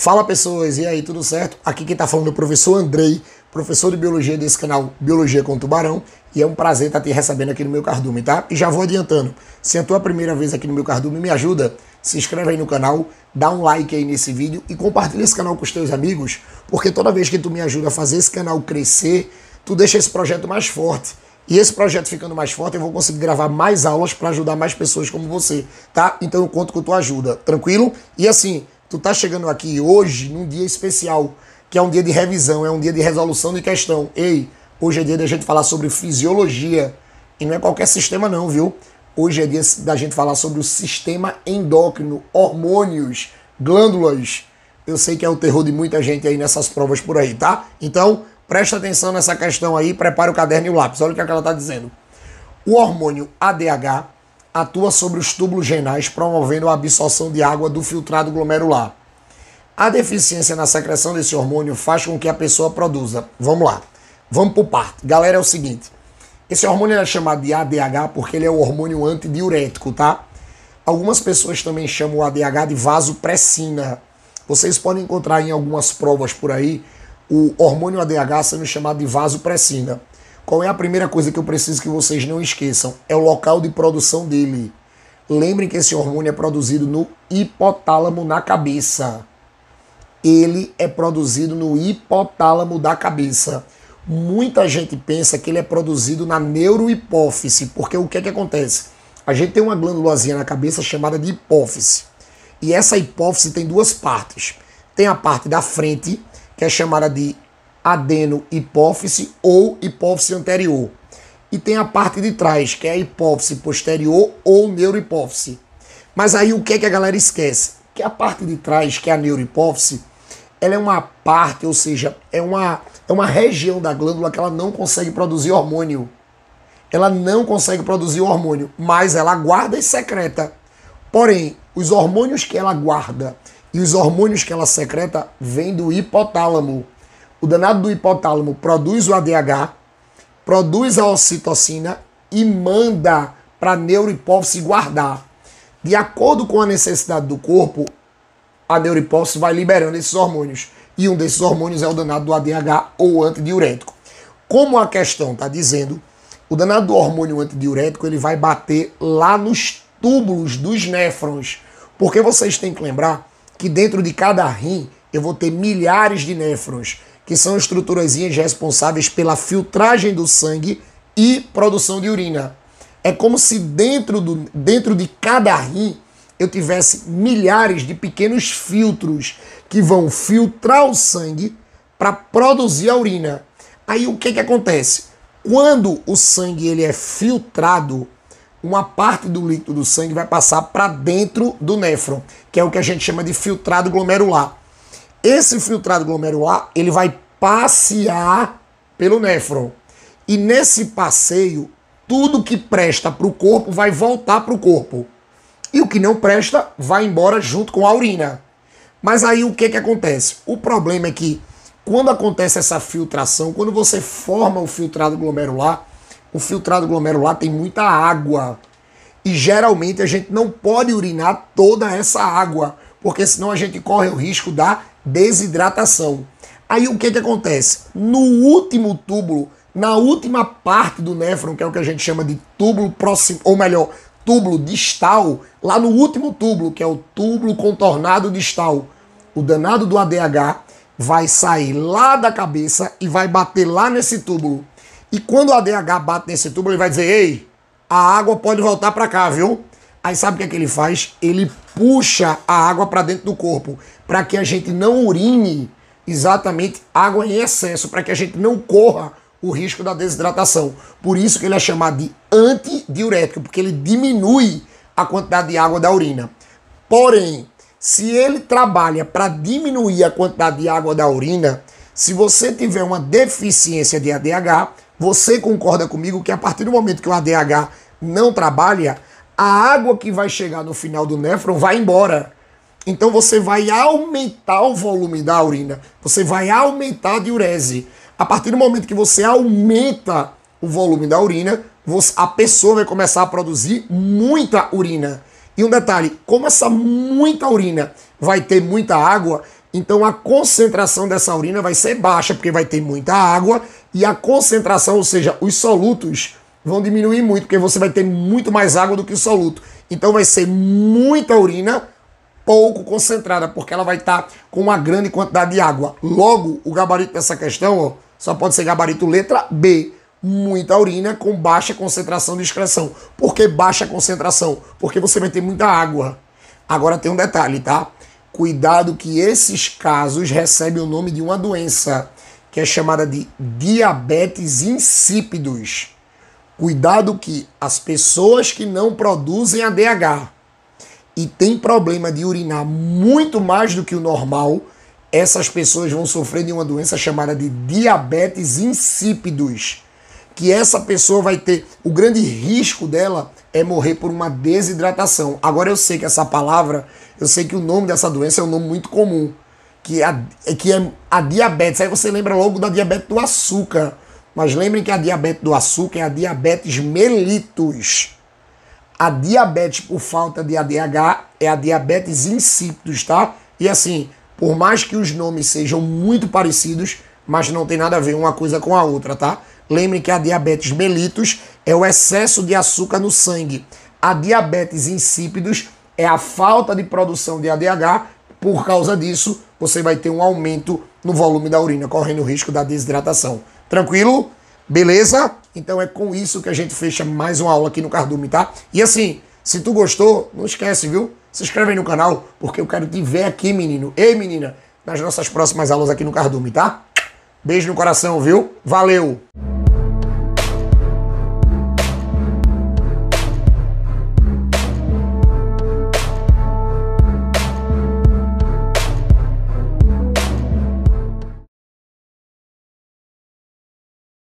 Fala pessoas, e aí, tudo certo? Aqui quem tá falando é o professor Andrei, professor de biologia desse canal Biologia com Tubarão, e é um prazer estar te recebendo aqui no meu cardume, tá? E já vou adiantando, se é a tua primeira vez aqui no meu cardume, me ajuda, se inscreve aí no canal, dá um like aí nesse vídeo e compartilha esse canal com os teus amigos, porque toda vez que tu me ajuda a fazer esse canal crescer, tu deixa esse projeto mais forte. E esse projeto ficando mais forte, eu vou conseguir gravar mais aulas para ajudar mais pessoas como você, tá? Então eu conto com tua ajuda, tranquilo? E assim, tu tá chegando aqui hoje num dia especial, que é um dia de revisão, é um dia de resolução de questão. Ei, hoje é dia da gente falar sobre fisiologia. E não é qualquer sistema não, viu? Hoje é dia da gente falar sobre o sistema endócrino, hormônios, glândulas. Eu sei que é o terror de muita gente aí nessas provas por aí, tá? Então, presta atenção nessa questão aí, prepare o caderno e o lápis. Olha o que, é que ela está dizendo. O hormônio ADH atua sobre os túbulos renais, promovendo a absorção de água do filtrado glomerular. A deficiência na secreção desse hormônio faz com que a pessoa produza. Vamos lá, vamos por parte. Galera, é o seguinte: esse hormônio é chamado de ADH porque ele é o hormônio antidiurético, tá? Algumas pessoas também chamam o ADH de vasopressina. Vocês podem encontrar em algumas provas por aí o hormônio ADH sendo chamado de vasopressina. Qual é a primeira coisa que eu preciso que vocês não esqueçam? É o local de produção dele. Lembrem que esse hormônio é produzido no hipotálamo na cabeça. Ele é produzido no hipotálamo da cabeça. Muita gente pensa que ele é produzido na neurohipófise, porque o que é que acontece? A gente tem uma glândulazinha na cabeça chamada de hipófise. E essa hipófise tem duas partes. Tem a parte da frente, que é chamada de adeno-hipófise ou hipófise anterior. E tem a parte de trás, que é a hipófise posterior ou neurohipófise. Mas aí o que, é que a galera esquece? Que a parte de trás, que é a neurohipófise, ela é uma parte, ou seja, é uma, é uma região da glândula que ela não consegue produzir hormônio. Ela não consegue produzir hormônio, mas ela guarda e secreta. Porém, os hormônios que ela guarda e os hormônios que ela secreta vêm do hipotálamo. O danado do hipotálamo produz o ADH, produz a ocitocina e manda para a neurohipófise guardar. De acordo com a necessidade do corpo, a neurohipófise vai liberando esses hormônios. E um desses hormônios é o danado do ADH ou antidiurético. Como a questão está dizendo, o danado do hormônio antidiurético ele vai bater lá nos túbulos dos néfrons. Porque vocês têm que lembrar que dentro de cada rim eu vou ter milhares de néfrons que são estruturas responsáveis pela filtragem do sangue e produção de urina. É como se dentro, do, dentro de cada rim eu tivesse milhares de pequenos filtros que vão filtrar o sangue para produzir a urina. Aí o que, que acontece? Quando o sangue ele é filtrado, uma parte do líquido do sangue vai passar para dentro do néfron, que é o que a gente chama de filtrado glomerular. Esse filtrado glomerular, ele vai passear pelo néfron. E nesse passeio, tudo que presta para o corpo vai voltar para o corpo. E o que não presta vai embora junto com a urina. Mas aí o que, que acontece? O problema é que quando acontece essa filtração, quando você forma o filtrado glomerular, o filtrado glomerular tem muita água. E geralmente a gente não pode urinar toda essa água, porque senão a gente corre o risco da desidratação. Aí o que, que acontece? No último túbulo, na última parte do néfron, que é o que a gente chama de túbulo próximo, ou melhor, túbulo distal, lá no último túbulo, que é o túbulo contornado distal, o danado do ADH vai sair lá da cabeça e vai bater lá nesse túbulo. E quando o ADH bate nesse túbulo, ele vai dizer: "Ei, a água pode voltar para cá, viu?" Aí sabe o que é que ele faz? Ele puxa a água para dentro do corpo, para que a gente não urine exatamente água em excesso, para que a gente não corra o risco da desidratação. Por isso que ele é chamado de antidiurético, porque ele diminui a quantidade de água da urina. Porém, se ele trabalha para diminuir a quantidade de água da urina, se você tiver uma deficiência de ADH, você concorda comigo que a partir do momento que o ADH não trabalha, a água que vai chegar no final do néfron vai embora. Então você vai aumentar o volume da urina, você vai aumentar a diurese. A partir do momento que você aumenta o volume da urina, a pessoa vai começar a produzir muita urina. E um detalhe, como essa muita urina vai ter muita água, Então a concentração dessa urina vai ser baixa, porque vai ter muita água, e a concentração, ou seja, os solutos, vão diminuir muito, porque você vai ter muito mais água do que o soluto. Então vai ser muita urina, pouco concentrada, porque ela vai estar tá com uma grande quantidade de água. Logo, o gabarito dessa questão ó, só pode ser gabarito letra B. Muita urina com baixa concentração de excreção. Por que baixa concentração? Porque você vai ter muita água. Agora tem um detalhe, tá? Cuidado que esses casos recebem o nome de uma doença que é chamada de diabetes insípidos. Cuidado que as pessoas que não produzem ADH e têm problema de urinar muito mais do que o normal, essas pessoas vão sofrer de uma doença chamada de diabetes insípidos. Que essa pessoa vai ter. O grande risco dela é morrer por uma desidratação. Agora eu sei que essa palavra, eu sei que o nome dessa doença é um nome muito comum, que é, que é a diabetes. Aí você lembra logo da diabetes do açúcar. Mas lembrem que a diabetes do açúcar é a diabetes mellitus. A diabetes por falta de ADH é a diabetes insípidos, tá? E assim, por mais que os nomes sejam muito parecidos, mas não tem nada a ver uma coisa com a outra, tá? Lembrem que a diabetes mellitus é o excesso de açúcar no sangue. A diabetes insípidos é a falta de produção de ADH. Por causa disso, você vai ter um aumento no volume da urina, correndo o risco da desidratação. Tranquilo? Beleza? Então é com isso que a gente fecha mais uma aula aqui no Cardume, tá? E assim, se tu gostou, não esquece, viu? Se inscreve aí no canal, porque eu quero te ver aqui, menino. Ei, menina, nas nossas próximas aulas aqui no Cardume, tá? Beijo no coração, viu? Valeu!